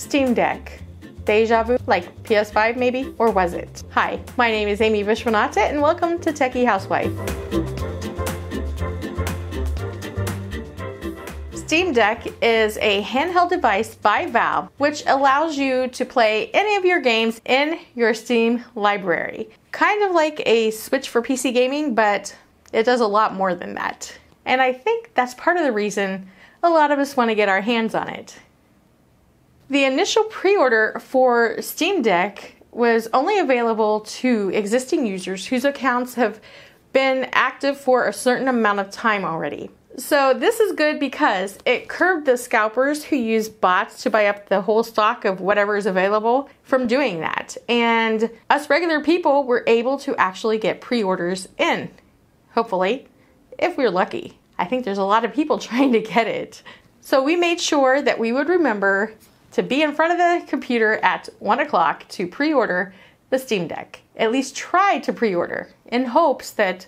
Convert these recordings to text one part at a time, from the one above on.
Steam Deck? Deja vu? Like PS5 maybe? Or was it? Hi, my name is Amy Vishwanatha and welcome to Techie Housewife. Steam Deck is a handheld device by Valve which allows you to play any of your games in your Steam library. Kind of like a Switch for PC gaming, but it does a lot more than that. And I think that's part of the reason a lot of us want to get our hands on it. The initial pre order for Steam Deck was only available to existing users whose accounts have been active for a certain amount of time already. So, this is good because it curbed the scalpers who use bots to buy up the whole stock of whatever is available from doing that. And us regular people were able to actually get pre orders in, hopefully, if we're lucky. I think there's a lot of people trying to get it. So we made sure that we would remember to be in front of the computer at 1 o'clock to pre order the Steam Deck. At least try to pre order in hopes that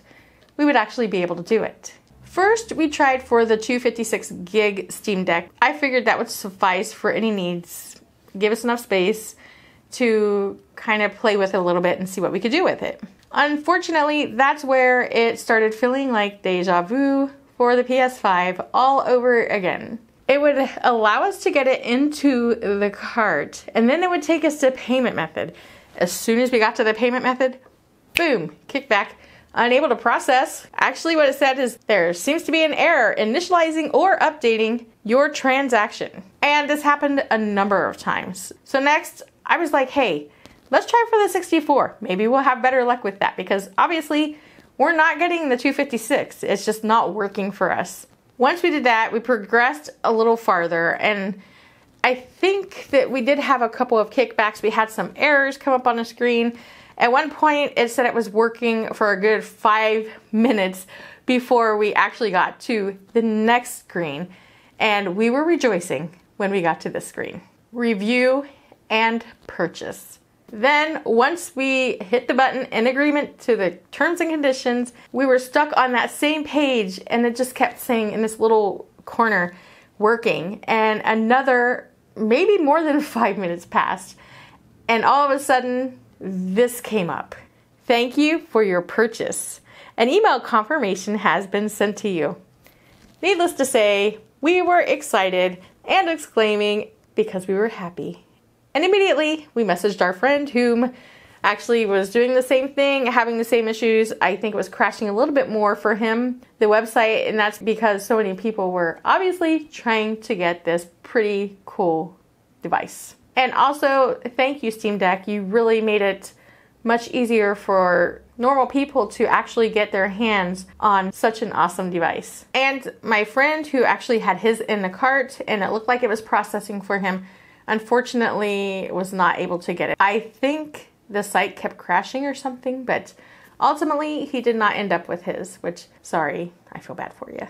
we would actually be able to do it. First, we tried for the 256 gig Steam Deck. I figured that would suffice for any needs, give us enough space to kind of play with it a little bit and see what we could do with it. Unfortunately, that's where it started feeling like deja vu for the PS5 all over again. It would allow us to get it into the cart and then it would take us to payment method. As soon as we got to the payment method, boom, kickback, unable to process. Actually, what it said is there seems to be an error initializing or updating your transaction. And this happened a number of times. So, next, I was like, hey, let's try for the 64. Maybe we'll have better luck with that because obviously we're not getting the 256. It's just not working for us. Once we did that, we progressed a little farther and I think that we did have a couple of kickbacks. We had some errors come up on the screen. At one point, it said it was working for a good five minutes before we actually got to the next screen. And we were rejoicing when we got to this screen. Review and purchase. Then, once we hit the button in agreement to the terms and conditions, we were stuck on that same page and it just kept saying in this little corner, working. And another, maybe more than five minutes passed. And all of a sudden, this came up. Thank you for your purchase. An email confirmation has been sent to you. Needless to say, we were excited and exclaiming because we were happy. And immediately we messaged our friend whom actually was doing the same thing, having the same issues. I think it was crashing a little bit more for him, the website, and that's because so many people were obviously trying to get this pretty cool device. And also, thank you, Steam Deck. You really made it much easier for normal people to actually get their hands on such an awesome device. And my friend who actually had his in the cart and it looked like it was processing for him unfortunately was not able to get it. I think the site kept crashing or something, but ultimately he did not end up with his, which, sorry, I feel bad for you.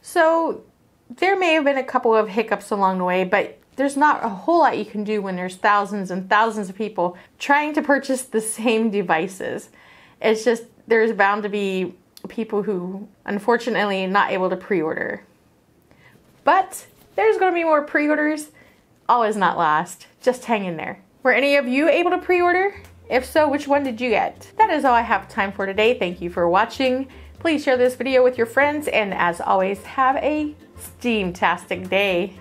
So there may have been a couple of hiccups along the way, but there's not a whole lot you can do when there's thousands and thousands of people trying to purchase the same devices. It's just there's bound to be people who unfortunately not able to pre-order. But there's going to be more pre-orders all is not lost. Just hang in there. Were any of you able to pre-order? If so, which one did you get? That is all I have time for today. Thank you for watching. Please share this video with your friends and as always, have a steam-tastic day.